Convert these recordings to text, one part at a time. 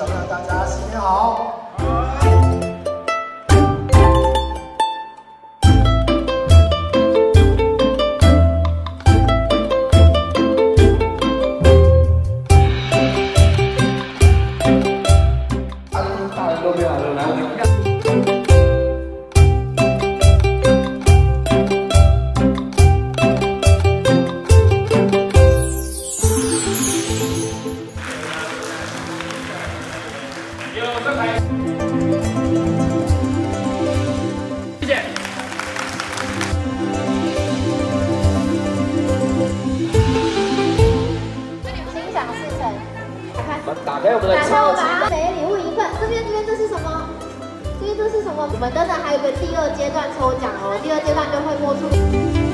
小朋友大家新年好。大都别来了来。再来一谢谢心想事成打开打开我们的礼物每礼物一份这边这边这是什么？这是什么？我们等等还有个第二阶段抽奖哦。第二阶段就会播出。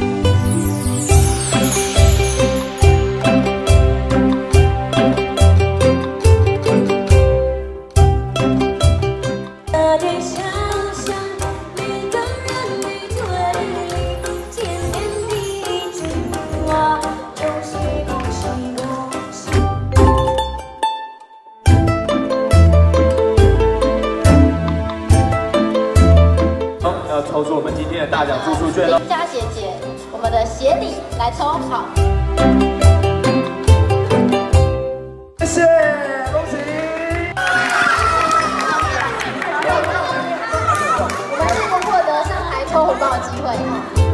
要抽出我们今天的大奖住宿券林家姐姐我们的鞋底来抽好。谢谢恭喜。我们最终获得上台抽红包的机会。